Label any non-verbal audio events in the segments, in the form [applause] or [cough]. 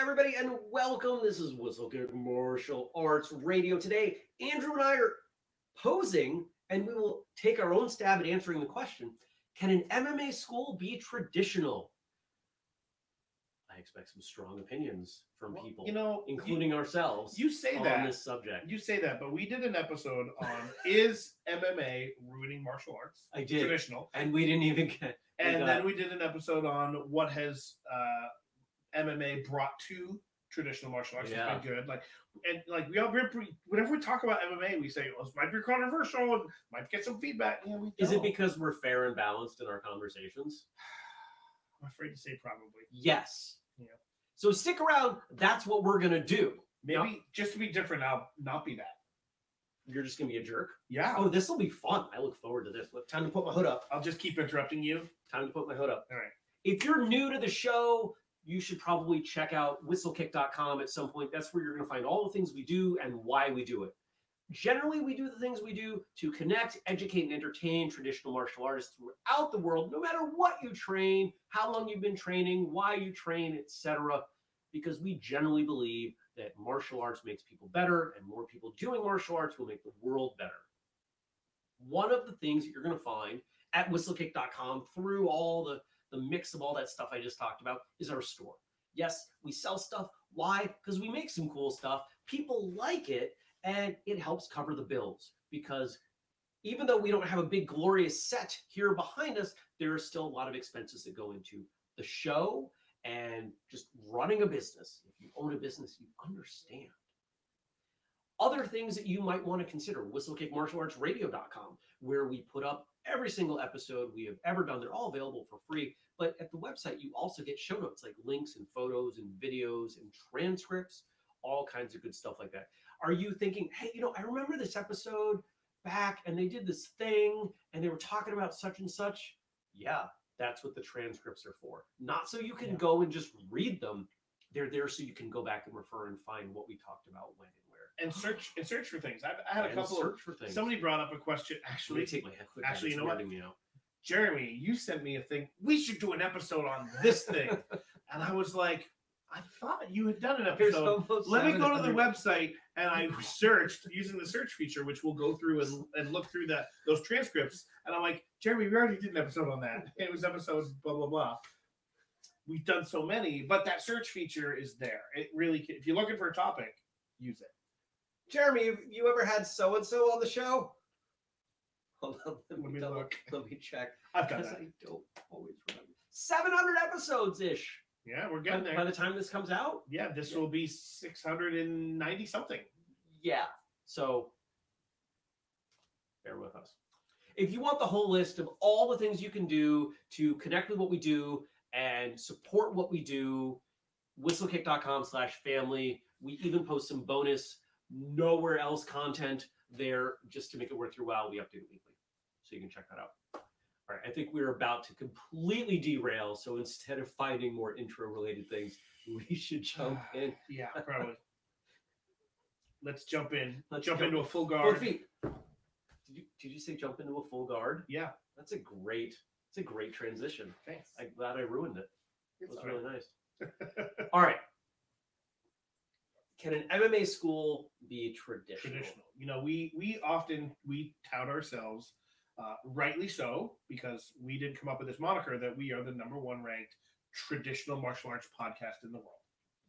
everybody, and welcome. This is Whistlekick Martial Arts Radio. Today, Andrew and I are posing, and we will take our own stab at answering the question Can an MMA school be traditional? I expect some strong opinions from Well, people, You know, including ourselves, you, you say on that. this subject. You say that, but we did an episode on is MMA ruining martial arts? I did, Traditional. and we didn't even get. And got- then we did an episode on what has uh, MMA brought to traditional martial arts. Yeah. It's been good. Like and like we all whenever we talk about MMA, we say, "Well, this might be controversial and might get some feedback." Yeah, we Is it because we're fair and balanced in our conversations? [sighs] I'm afraid to say probably. Yes. Yeah. So stick around. That's what we're gonna do. Maybe Yeah. just to be different, I'll not be that. You're just gonna be a jerk. Yeah. Oh, this will be fun. I look forward to this. Look, time to put my hood up. I'll just keep interrupting you. Time to put my hood up. All right. If you're new to the show, you should probably check out whistlekick.com at some point. That's where you're going to find all the things we do and why we do it. Generally, we do the things we do to connect, educate, and entertain traditional martial artists throughout the world, no matter what you train, how long you've been training, why you train, etc. Because we generally believe that martial arts makes people better, and more people doing martial arts will make the world better. One of the things that you're going to find at whistlekick.com through all the, the mix of all that stuff I just talked about is our store. Yes, we sell stuff. Why? Because we make some cool stuff. People like it, and it helps cover the bills. Because even though we don't have a big glorious set here behind us, there are still a lot of expenses that go into the show and just running a business. If you own a business, you understand. Other things that you might want to consider whistlekickmartialartsradio.com, where we put up every single episode we have ever done. They're all available for free. But at the website, you also get show notes like links and photos and videos and transcripts, all kinds of good stuff like that. Are you thinking, hey, you know, I remember this episode back and they did this thing and they were talking about such and such? Yeah, that's what the transcripts are for. Not so you can Yeah. go and just read them. They're there so you can go back and refer and find what we talked about when and oh. search and search for things. I've, I had a And couple search for things. somebody brought up a question actually. take my quick, actually, you know what? Me out. Jeremy, you sent me a thing. We should do an episode on this thing. [laughs] and I was like, I thought you had done an episode. Let me go to the 700 website and I [laughs] searched using the search feature, which we'll go through and, and look through that those transcripts. And I'm like, Jeremy, we already did an episode on that. [laughs] It was episode blah blah blah. We've done so many, but that search feature is there. It really, can, if you're looking for a topic, use it. Jeremy, have you ever had so and so on the show? Hold on, let, Let me me double- look. [laughs] Let me check. I've done Because that. I don't always remember. 700 episodes ish. Yeah, we're getting by there. By the time this comes out, Yeah, this Yeah. will be 690 something. yeah. So bear with us. If you want the whole list of all the things you can do to connect with what we do and support what we do, whistlekick.com slash family. We even post some bonus nowhere else content there just to make it worth your while. We update it weekly. So you can check that out. All right, I think we're about to completely derail. So instead of finding more intro related things, [laughs] we should jump [sighs] in. Yeah, probably. Let's jump in. Let's jump jump- into a full guard. feet. Did you, did you say jump into a full guard? Yeah, That's a great, it's a great transition. thanks. I'm glad I ruined it. It It's was all right. really nice. [laughs] All right. Can an MMA school be traditional? traditional. You know, we we often we tout ourselves, uh, rightly so, because we did come up with this moniker that we are the number one ranked traditional martial arts podcast in the world.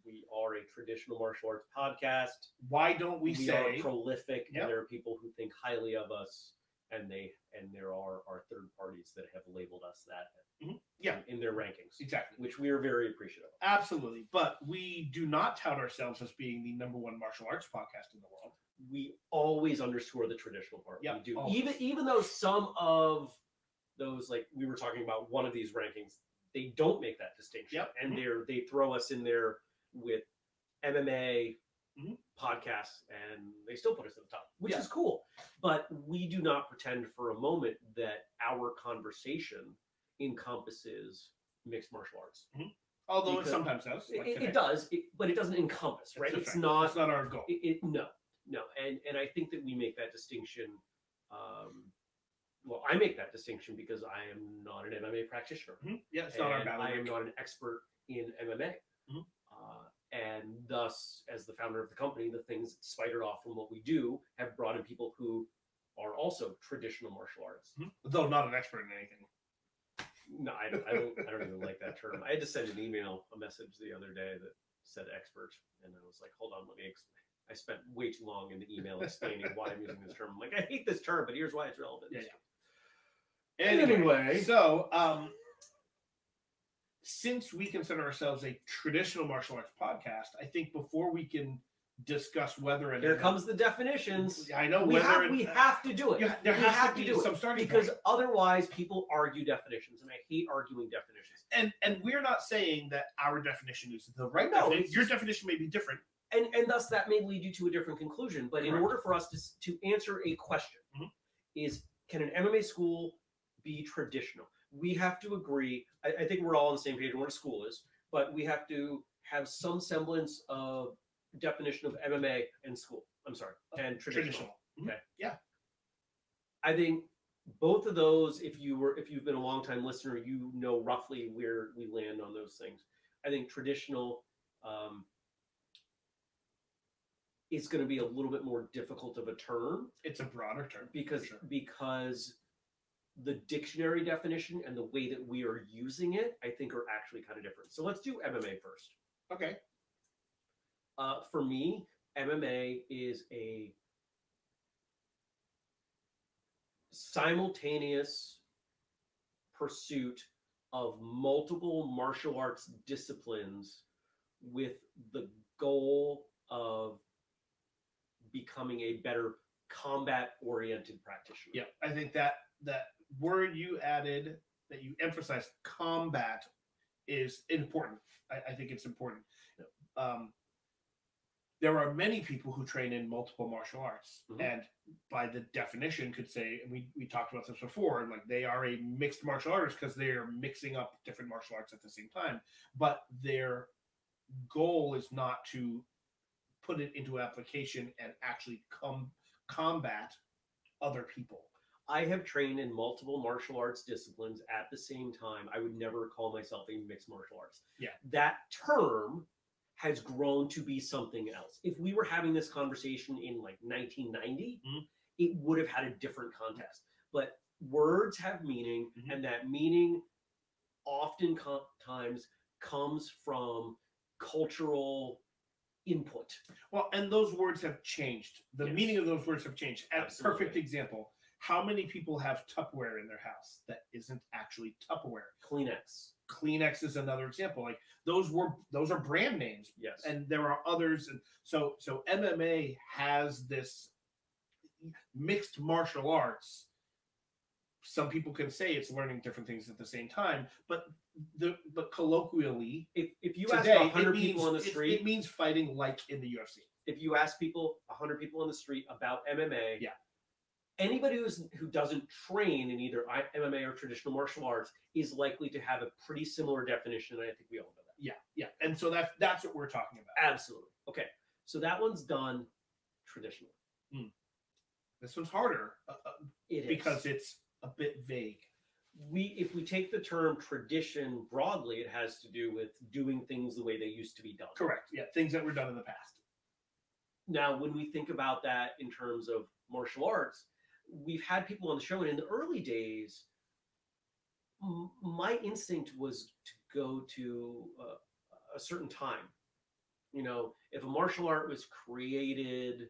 We are a traditional martial arts podcast. Why don't we, We, say are prolific, Yep. and there are people who think highly of us, and they and there are our third parties that have labeled us that. Mhm. Yeah. in their rankings, exactly? which we are very appreciative. of. Absolutely, but we do not tout ourselves as being the number one martial arts podcast in the world. we always underscore the traditional part. Yeah, we do. always. Even even though some of those, like we were talking about, one of these rankings, they don't make that distinction, Yep, and mhm. they're they throw us in there with MMA Mhm. podcasts, and they still put us at the top, which Yeah. is cool. But we do not pretend for a moment that our conversation encompasses mixed martial arts. Although Because it sometimes does. It, like it- it does, it, but it doesn't encompass, right? It's not It's not our goal. it, no no and and i think that we make that distinction um well i make that distinction because i am not an mma practitioner Mhm. Yeah, it's not our battle. i am not an expert in mma Mhm. And thus, as the founder of the company, the things that spidered off from what we do have brought in people who are also traditional martial artists. Though not an expert in anything. No, I, don't- I don't. I don't even like that term. I had to send an email, a message the other day that said expert, and I was like, "Hold on, let me." Explain. I spent way too long in the email explaining why I'm using this term. I'm like, I hate this term, but here's why it's relevant. Yeah, Anyway, so um, since we consider ourselves a traditional martial arts podcast, I think before we can discuss whether and Here comes the definitions. I know We have, we have to do it. you ha- there we has have to to be do it some starting because point. otherwise people argue definitions, and I hate arguing definitions. and and we're not saying that our definition is the right No, definition. Your definition may be different. and and thus that may lead you to a different conclusion. But in order for us to to answer a question, Mhm. is can an MMA school be traditional? We have to agree. I, I think we're all on the same page on what a school is, but we have to have some semblance of definition of MMA and school. I'm sorry, and traditional. Traditional. Okay. Yeah. I think both of those, if you were if you've been a long time listener, you know roughly where we land on those things. I think traditional um, is going to be a little bit more difficult of a term It's a broader term because sure. because the dictionary definition and the way that we are using it, I think, are actually kind of different. So let's do MMA first. Okay. Uh, for me, MMA is a simultaneous pursuit of multiple martial arts disciplines with the goal of becoming a better combat oriented practitioner. Yeah, I think that that word you added that you emphasized combat is important. I, I think it's important. Um, there are many people who train in multiple martial arts, Mhm. and by the definition, could say, and we we talked about this before, like they are a mixed martial artist because they are mixing up different martial arts at the same time. But their goal is not to put it into application and actually come combat other people. I have trained in multiple martial arts disciplines at the same time. I would never call myself a mixed martial arts. Yeah. That term has grown to be something else. If we were having this conversation in like 1990, Mhm. it would have had a different context. But words have meaning, Mhm. and that meaning oftentimes comes from cultural input. Well, and those words have changed. The Yes. meaning of those words have changed. A perfect example. How many people have Tupperware in their house that isn't actually Tupperware? Kleenex. Kleenex is another example. Like those were those are brand names, Yes. and there are others. And so so MMA has this mixed martial arts. Some people can say it's learning different things at the same time, but the but colloquially if, if you today ask 100 people on the it- street, it means fighting like in the UFC. if you ask people 100 people on the street about MMA, Yeah. Anybody who's who doesn't train in either MMA or traditional martial arts is likely to have a pretty similar definition. And I think we all know that. Yeah, yeah, and so that's that's what we're talking about. Absolutely. Okay. So that one's done traditionally. This one's harder uh, uh, It is. because it's a bit vague. we if we take the term tradition broadly, it has to do with doing things the way they used to be done. Correct. Yeah, things that were done in the past. Now, when we think about that in terms of martial arts, we've had people on the show, and in the early days, m- my instinct was to go to uh, a certain time. You know, if a martial art was created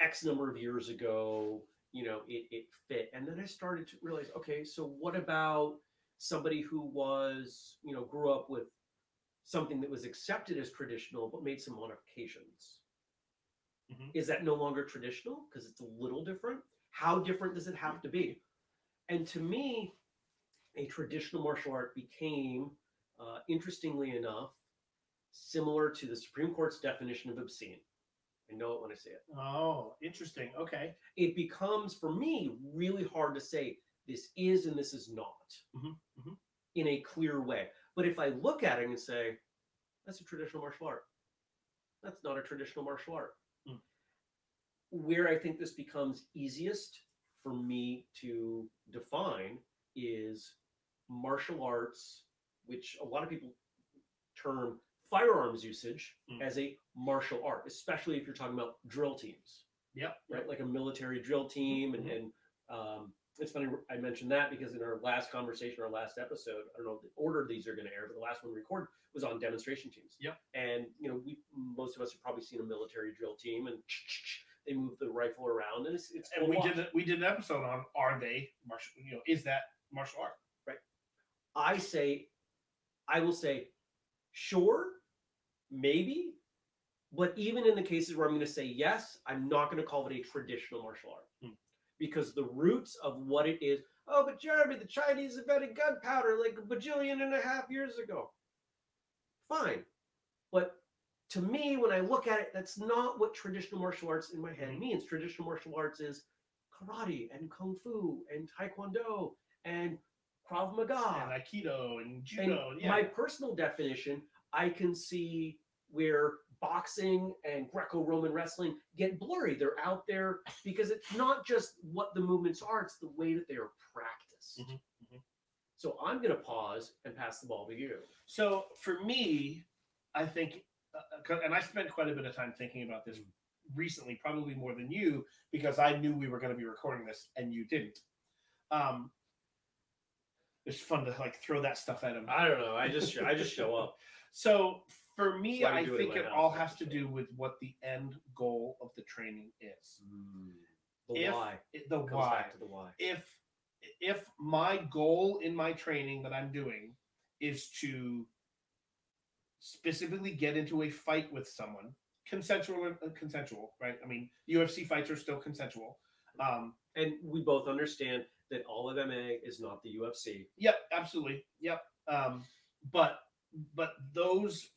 X number of years ago, you know, it, it fit. And then I started to realize, okay, so what about somebody who was, you know, grew up with something that was accepted as traditional but made some modifications? Mhm. Is that no longer traditional because it's a little different? How different does it have to be? And to me, a traditional martial art became, uh, interestingly enough, similar to the Supreme Court's definition of obscene. I know it when I say it. Oh, interesting. Okay. It becomes, for me, really hard to say this is and this is not Mhm, mhm. in a clear way. But if I look at it and say, that's a traditional martial art, that's not a traditional martial art. Where I think this becomes easiest for me to define is martial arts, which a lot of people term firearms usage Mm. as a martial art, especially if you're talking about drill teams. Yep. Right, like a military drill team, and, Mhm. and um, it's funny I mentioned that because in our last conversation, our last episode, I don't know the order these are going to air, but the last one we recorded was on demonstration teams. Yep. And you know, we most of us have probably seen a military drill team, and they move the rifle around, and it's it's and we lot. did a- we did an episode on are they martial you know is that martial art Right. I say, I will say, sure, maybe, but even in the cases where I'm going to say yes, I'm not going to call it a traditional martial art Hmm. because the roots of what it is. Oh, but Jeremy, the Chinese invented gunpowder like a bajillion and a half years ago. Fine, but to me, when I look at it, that's not what traditional martial arts in my head Mhm. means. Traditional martial arts is karate and kung fu and taekwondo and krav maga and aikido and judo and yeah my personal definition, I can see where boxing and Greco-Roman wrestling get blurry. They're out there because it's not just what the movements are; it's the way that they are practiced. Mhm, mhm. So I'm going to pause and pass the ball to you. So for me, I think, Uh, uh, and I spent quite a bit of time thinking about this hmm. recently, probably more than you, because I knew we were going to be recording this and you didn't. Um, it's fun to like throw that stuff at him. I don't know. I just I just show up. So for me, That's why we I do it think it all has to do with what the end goal of the training is. Hmm. The If- why It- The why. back to the why. if if my goal in my training that I'm doing is to specifically get into a fight with someone, consensual or uh, consensual, right? I mean, UFC fights are still consensual. Um, And we both understand that all of MA is not the UFC. yep, absolutely, yep. Um, but but those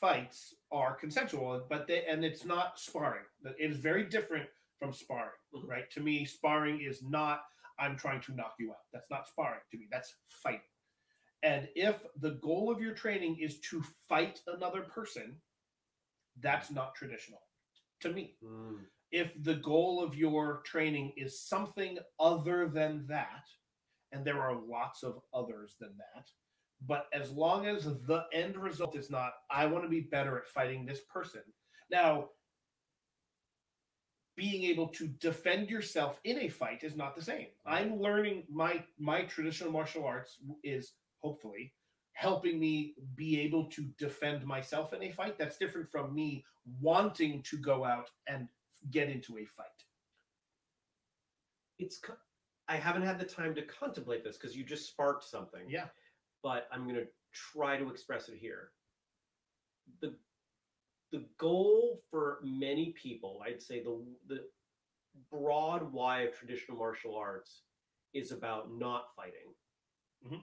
fights are consensual, but they and it's not sparring. It is very different from sparring, Mhm. right? To me, sparring is not I'm trying to knock you out. That's not sparring to me. That's fighting. And if the goal of your training is to fight another person, that's hmm. not traditional to me. Hmm. If the goal of your training is something other than that, and there are lots of others than that, but as long as the end result is not, I want to be better at fighting this person. Now, being able to defend yourself in a fight is not the same. I'm learning my my traditional martial arts is hopefully helping me be able to defend myself in a fight. That's different from me wanting to go out and get into a fight. It's co- I haven't had the time to contemplate this because you just sparked something. Yeah. but I'm going to try to express it here. The the goal for many people, I'd say the the broad why of traditional martial arts is about not fighting. Mhm.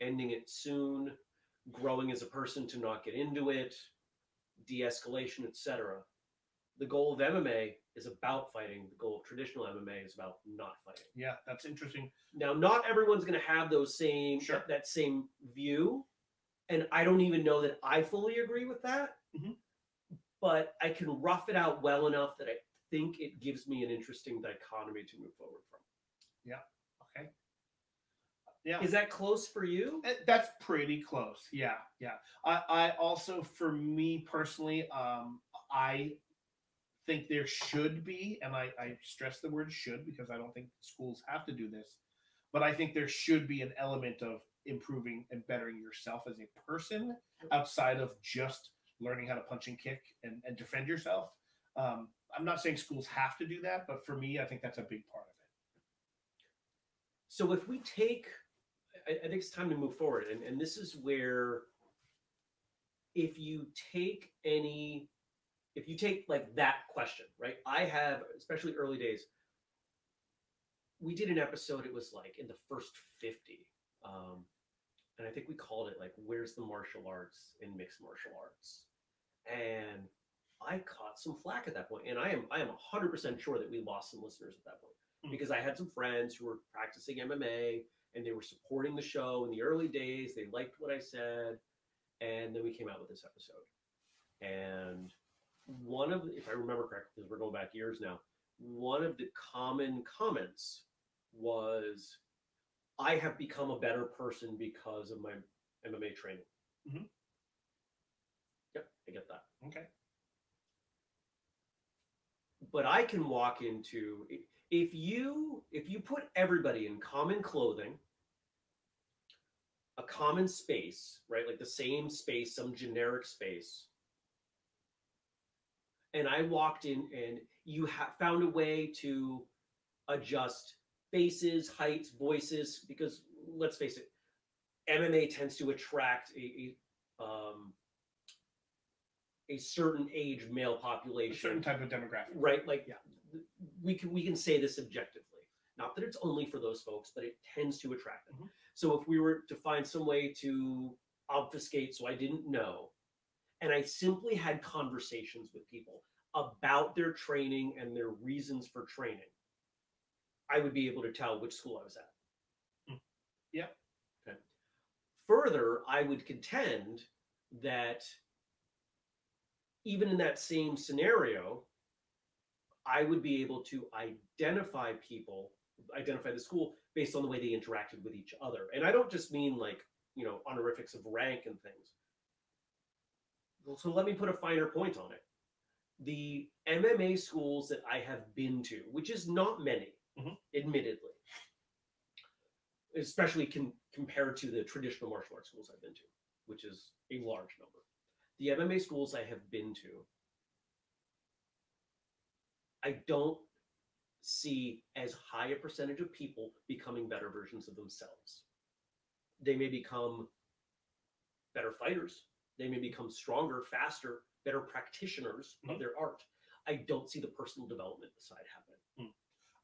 Ending it soon, growing as a person to not get into it, de-escalation, etc. The goal of MMA is about fighting. The goal of traditional MMA is about not fighting. Yeah, that's interesting. Now, not everyone's going to have those same Sure. that, that same view, and I don't even know that I fully agree with that. Mhm. But I can rough it out well enough that I think it gives me an interesting dichotomy to move forward from. Okay. Yeah. Is that close for you? Eh, That's pretty close. Yeah, yeah. I, I also, for me personally, um, I think there should be, and I, I stress the word should because I don't think schools have to do this, but I think there should be an element of improving and bettering yourself as a person outside of just learning how to punch and kick and, and defend yourself. Um, I'm not saying schools have to do that, but for me, I think that's a big part of it. So if we take, I, I think it's time to move forward, and, and this is where, if you take any, if you take like that question, right? I have, especially early days, we did an episode. It was like in the first fifty, um, and I think we called it like "Where's the martial arts in mixed martial arts?" And I caught some flack at that point, and I am I am hundred percent sure that we lost some listeners at that point Hmm. because I had some friends who were practicing MMA and they were supporting the show in the early days. They liked what I said, and then we came out with this episode. And one of, if I remember correctly, because we're going back years now, one of the common comments was, "I have become a better person because of my MMA training." Mm-hmm. Yep, I get that. Okay. But I can walk into if you if you put everybody in common clothing, a common space, right? Like the same space, some generic space. And I walked in and you found a way to adjust faces, heights, voices, because let's face it, MMA tends to attract a, a um, a certain age male A population certain type of demographic. right like Yeah. We can we can say this objectively not that it's only for those folks but it tends to attract them Mhm. so if we were to find some way to obfuscate so i didn't know and i simply had conversations with people about their training and their reasons for training i would be able to tell which school i was at Mm. Yep. okay further i would contend that even in that same scenario I would be able to identify people, identify the school based on the way they interacted with each other. And I don't just mean like, you know, honorifics of rank and things. So let me put a finer point on it. The MMA schools that I have been to, which is not many, Mhm. admittedly, especially con- compared to the traditional martial arts schools I've been to, which is a large number. The MMA schools I have been to, I don't see as high a percentage of people becoming better versions of themselves. They may become better fighters. They may become stronger, faster, better practitioners of Mhm. their art. I don't see the personal development side happening.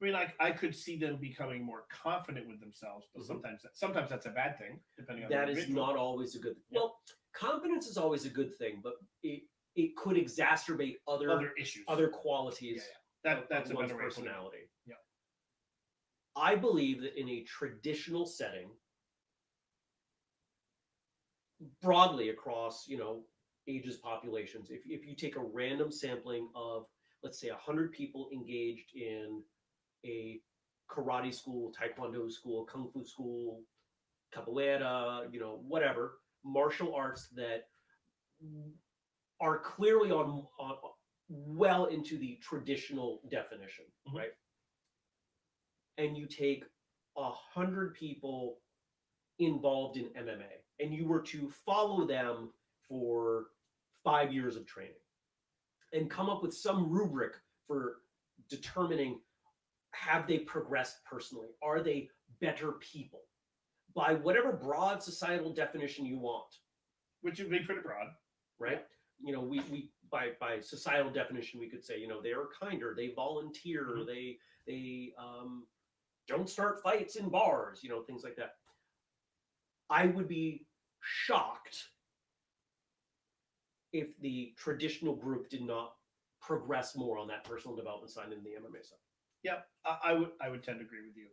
I mean, I, I could see them becoming more confident with themselves, but Mhm. sometimes that, sometimes that's a bad thing, depending on That is not always a good Yeah. Well, confidence is always a good thing, but it it could exacerbate other other issues. other qualities Yeah, yeah. That of- that's of a one's better way to put it. personality. Yeah. I believe that in a traditional setting, broadly across, you know, ages, populations, if, if you take a random sampling of, let's say, 100 people engaged in a karate school, taekwondo school, kung fu school, capoeira, you know, whatever, martial arts that are clearly on, on well into the traditional definition, Mhm. right? And you take a hundred people involved in MMA, and you were to follow them for five years of training, and come up with some rubric for determining have they progressed personally? Are they better people? By whatever broad societal definition you want, which would be pretty broad. right? You know, we we by by societal definition, we could say, you know, they are kinder, they volunteer, Mhm. they they um, don't start fights in bars, you know, things like that. I would be shocked if the traditional group did not progress more on that personal development side than the MMA side. Yeah, I, I would I would tend to agree with you.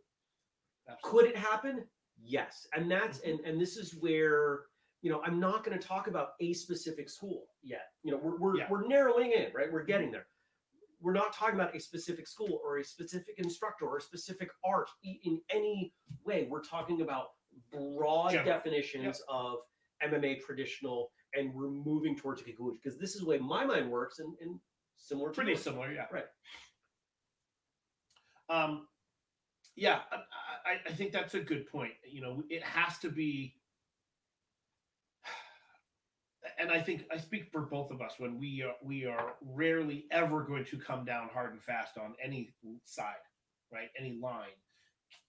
Could it happen? Yes. And that's Mhm. and and this is where you know I'm not going to talk about a specific school yet. You know, we're we're, Yeah. we're narrowing in, right? We're getting there. We're not talking about a specific school or a specific instructor or a specific art in any way. We're talking about broad General. definitions of MMA traditional, and we're moving towards a conclusion because this is the way my mind works, and, and similar. Pretty yours. similar, yeah. Right. Um, yeah, I, I think that's a good point. You know, it has to be, and I think I speak for both of us when we are we are rarely ever going to come down hard and fast on any side, right? Any line.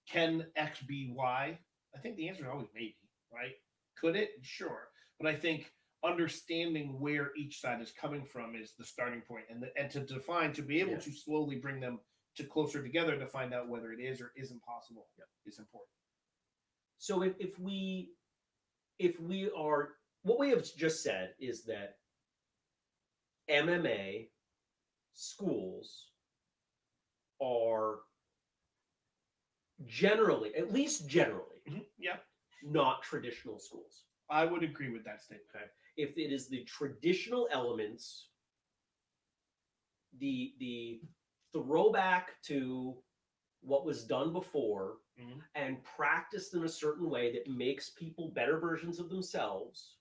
Can X be Y? I think the answer is always maybe, right? Could it? Sure, but I think understanding where each side is coming from is the starting point, and the, and to define to be able Yeah. to slowly bring them to closer together to find out whether it is or isn't possible is important. So if, if we if we are what we have just said is that MMA schools are generally, at least generally, Yeah, not traditional schools. I would agree with that statement. If it is the traditional elements, the the throwback to what was done before Mhm. and practiced in a certain way that makes people better versions of themselves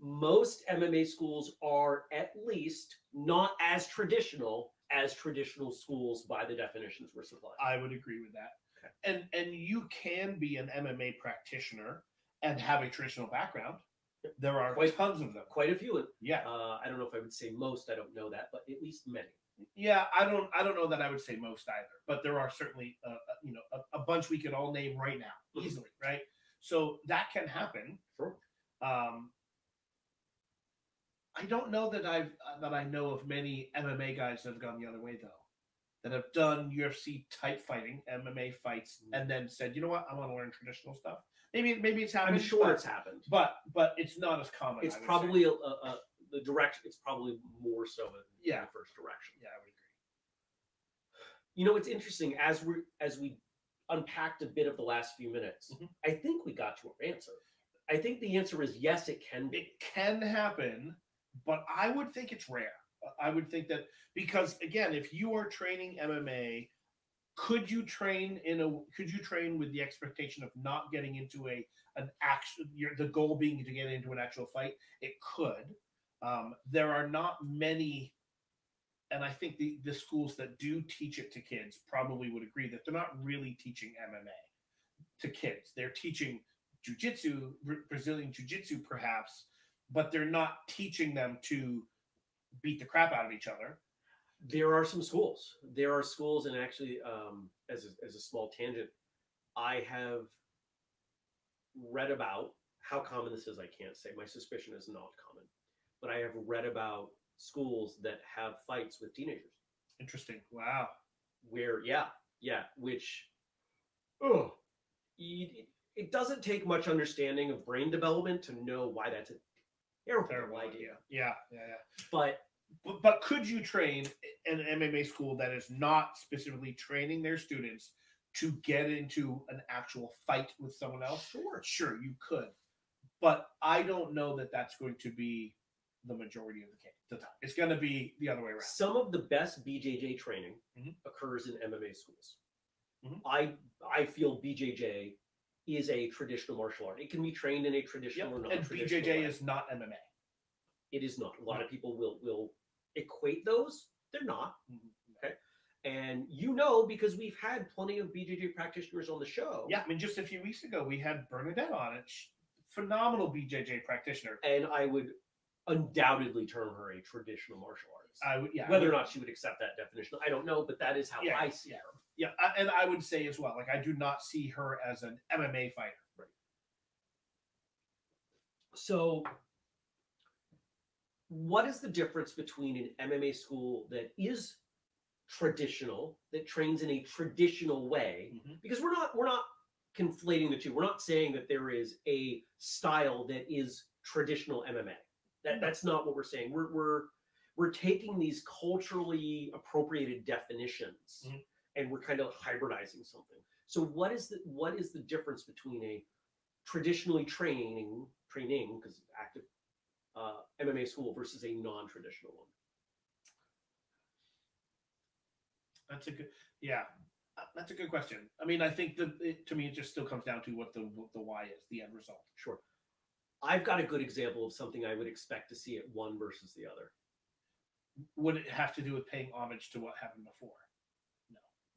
most MMA schools are at least not as traditional as traditional schools by the definitions we're supplying. I would agree with that. Okay. And and you can be an MMA practitioner and have a traditional background. There are Quite- tons of them. Quite a few. Yeah. Uh, I don't know if I would say most. I don't know that, but at least many. Yeah, I don't I don't know that I would say most either, but there are certainly uh, uh, you know a, a bunch we could all name right now Mhm. easily, right? So that can happen. Sure. Um, I don't know that I've uh, that I know of many MMA guys that have gone the other way though, that have done UFC type fighting, MMA fights, Mhm. and then said, you know what, I want to learn traditional stuff. Maybe maybe it's happened. I'm sure but, it's happened. but but it's not as common. It's I would say. probably a, a, a the direction. It's probably more so in Yeah. the first direction. yeah, I would agree. You know, it's interesting as we as we unpacked a bit of the last few minutes. Mhm. I think we got to our answer. I think the answer is yes, it can be. it can happen, but I would think it's rare. I would think that because again, if you are training MMA, could you train in a could you train with the expectation of not getting into a an action your the goal being to get into an actual fight? It could. Um, there are not many and I think the, the schools that do teach it to kids probably would agree that they're not really teaching MMA to kids. They're teaching jujitsu, Bra- Brazilian jiu-jitsu perhaps, but they're not teaching them to beat the crap out of each other. There are some schools. There are schools, and actually, um, as a, as a small tangent, I have read about how common this is. I can't say. My suspicion is not common, but I have read about schools that have fights with teenagers. Interesting. Wow. Where, yeah, yeah, which, oh, it, it doesn't take much understanding of brain development to know why that's a terrible, Terrible idea. Yeah, yeah, yeah. But But, but could you train an MMA school that is not specifically training their students to get into an actual fight with someone else? sure, Sure, you could, but I don't know that that's going to be the majority of the case. The time it's going to be the other way around. Some of the best BJJ training Mhm. occurs in MMA schools. Mhm. I I feel BJJ is a traditional martial art. It can be trained in a traditional or Yep. not And BJJ is not MMA. It is not. A lot of mm-hmm. people will will equate those. They're not. Mm-hmm. Okay. And you know because we've had plenty of BJJ practitioners on the show. Yeah, I mean, just a few weeks ago we had Bernadette on it. Phenomenal BJJ practitioner. And I would undoubtedly term her a traditional martial artist. I would, yeah, Whether or not she would accept that definition, I don't know, but that is how Yeah, I see yeah. Her. yeah, I- and I would say as well, like I do not see her as an MMA fighter. Right. So, what is the difference between an MMA school that is traditional, that trains in a traditional way? Because we're not we're not conflating the two. We're not saying that there is a style that is traditional MMA. That that's not what we're saying. We're we're we're taking these culturally appropriated definitions Mhm. And we're kind of hybridizing something. So what is the what is the difference between a traditionally training training because active uh, MMA school versus a non-traditional one? That's a good, yeah, uh, that's a good question. I mean, I think that it, to me it just still comes down to what the what the why is, the end result. Sure. I've got a good example of something I would expect to see at one versus the other. Would it have to do with paying homage to what happened before?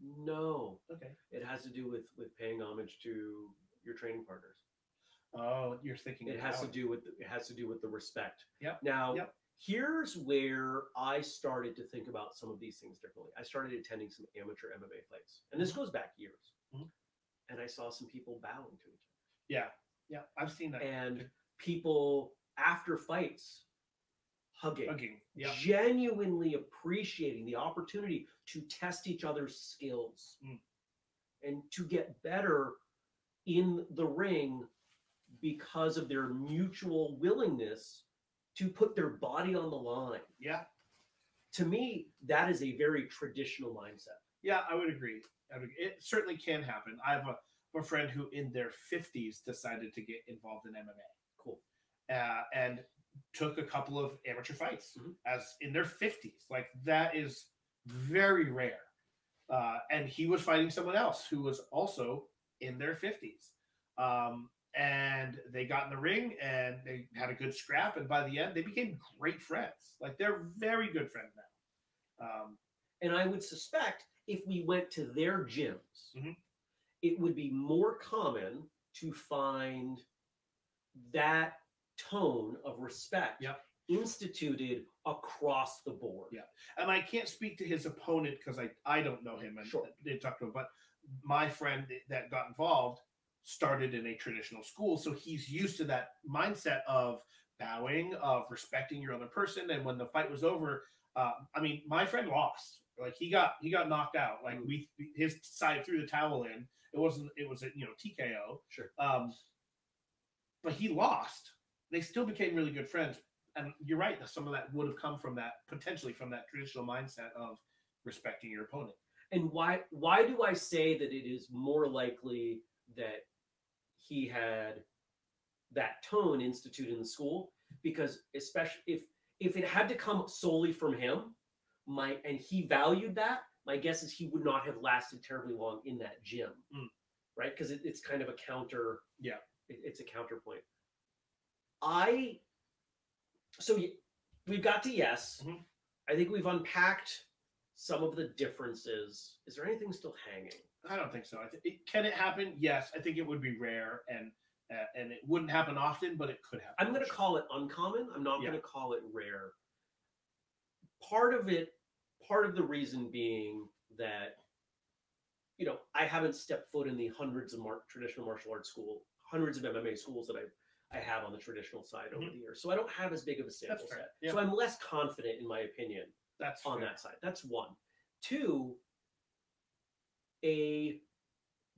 No, Okay. it has to do with with paying homage to your training partners. Oh, you're thinking It has to do with it has to do with the respect. Yep, Now, yep. here's where I started to think about some of these things differently. I started attending some amateur MMA fights, and this goes back years. Mhm. And I saw some people bowing to each other. Yeah, yeah, I've seen other, that. and people after fights hugging, Hugging. Yeah. genuinely appreciating the opportunity to test each other's skills Mm. and to get better in the ring because of their mutual willingness to put their body on the line. Yeah. To me, that is a very traditional mindset. Yeah, I would agree. I would, it certainly can happen. I have a, a friend who, in their 50s, decided to get involved in MMA Cool. uh, and took a couple of amateur fights Mhm. as in their 50s. Like, that is very rare. Uh, and he was fighting someone else who was also in their 50s. Um, and they got in the ring and they had a good scrap. And by the end, they became great friends. Like they're very good friends now. Um, And I would suspect if we went to their gyms, Mhm. it would be more common to find that tone of respect Yep. instituted across the board. Yeah. and I can't speak to his opponent because I, I don't know him and Sure. didn't talk to him. But my friend that got involved started in a traditional school, so he's used to that mindset of bowing, of respecting your other person. And when the fight was over, uh, I mean, my friend lost. Like he got he got knocked out. Like Mm. we his side threw the towel in. It wasn't. It was a you know TKO. Sure. Um, but he lost. They still became really good friends. And you're right. that Some of that would have come from that potentially from that traditional mindset of respecting your opponent. And why why do I say that it is more likely that he had that tone instituted in the school? Because especially if if it had to come solely from him, my and he valued that, my guess is he would not have lasted terribly long in that gym, Mm. right? Because it, it's kind of a counter. Yeah. it- it's a counterpoint. I so we've got to yes. Mhm. I think we've unpacked some of the differences. Is there anything still hanging? I don't think so. I th- it, can it happen? Yes. I think it would be rare and uh, and it wouldn't happen often, but it could happen. I'm going to call it uncommon. I'm not Yeah. going to call it rare. Part of it, part of the reason being that, you know, I haven't stepped foot in the hundreds of mar- traditional martial arts school, hundreds of MMA schools that I, I have on the traditional side over the years. So I don't have as big of a sample fair. set. Yeah. So I'm less confident in my opinion That's on fair. that side. That's one. Two, a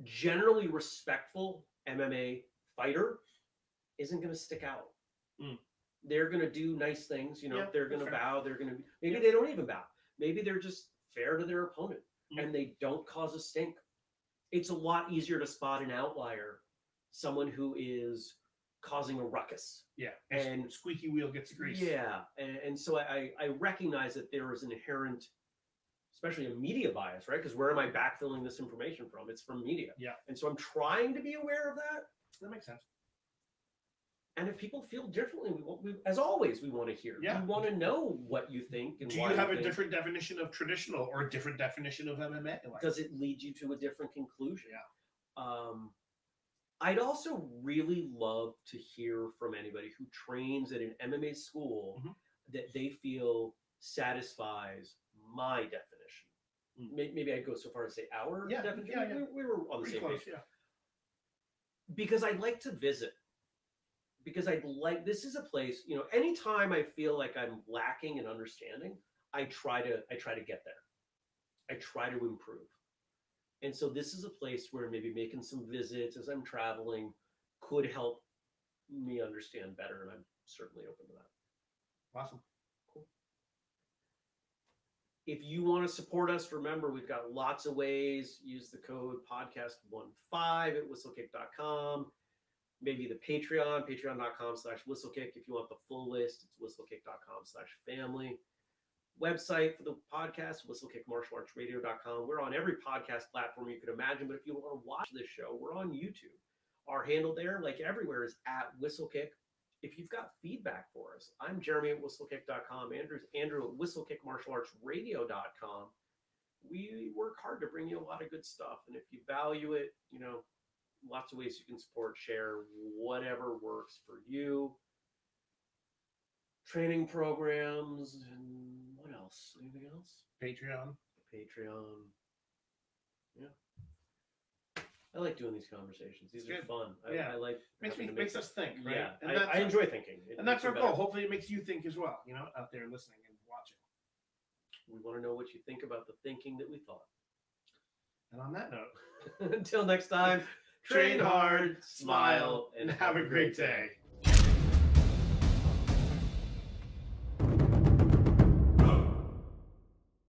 generally respectful MMA fighter isn't going to stick out. Mm. They're going to do nice things. You know, Yeah, they're going to bow. They're going to maybe Yeah. they don't even bow. Maybe they're just fair to their opponent Mm. and they don't cause a stink. It's a lot easier to spot an outlier, someone who is causing a ruckus. Yeah. And- squeaky wheel gets greased. Yeah, and, and so I, I recognize that there is an inherent, especially a media bias, right? Because where am I backfilling this information from? It's from media. Yeah. And so I'm trying to be aware of that. That makes sense. And if people feel differently, we, want, we as always, we want to hear. Yeah. We want to know what you think and Do you have a think. different definition of traditional or a different definition of MMA? Like, Does it lead you to a different conclusion? Yeah. Um, I'd also really love to hear from anybody who trains at an MMA school Mhm. that they feel satisfies my definition. Mm. May- Maybe I'd go so far as to say our Yeah, definition. yeah, yeah. We, we were on the pretty same close? page Yeah. because I'd like to visit. Because I'd like this is a place, you know, anytime I feel like I'm lacking in understanding, I try to I try to get there. I try to improve. And so this is a place where maybe making some visits as I'm traveling could help me understand better and I'm certainly open to that. Awesome. Cool. If you want to support us, remember we've got lots of ways. Use the code podcast15 at whistlekick.com. Maybe the Patreon, patreon.com slash whistlekick. If you want the full list, it's whistlekick.com slash family. Website for the podcast, whistlekickmartialartsradio.com. We're on every podcast platform you could imagine, but if you want to watch this show, we're on YouTube. Our handle there, like everywhere, is at whistlekick. If you've got feedback for us, I'm Jeremy at whistlekick.com. Andrew's Andrew at whistlekickmartialartsradio.com. We work hard to bring you a lot of good stuff. And if you value it, you know, lots of ways you can support, share, whatever works for you. Training programs and else? Anything else? Patreon. Patreon. Yeah. I like doing these conversations. These It's are good. fun. I, Yeah. I like Makes me makes us think, right? Yeah, and I, I enjoy thinking. It and that's our goal. Hopefully, it makes you think as well. You know, out there listening and watching. We want to know what you think about the thinking that we thought. And on that note, [laughs] Until next time, train hard, smile, and have a great day.